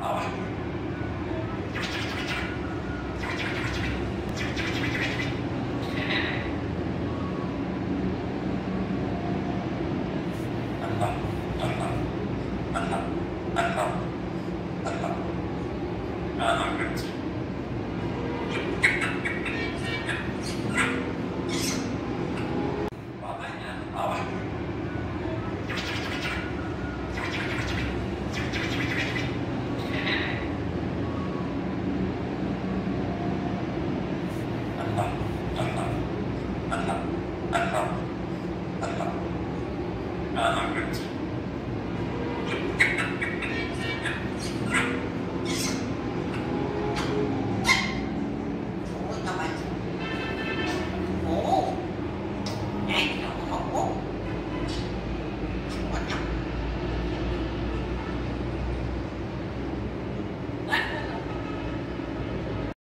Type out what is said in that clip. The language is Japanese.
Uh-huh. あの、あの、あの、あの、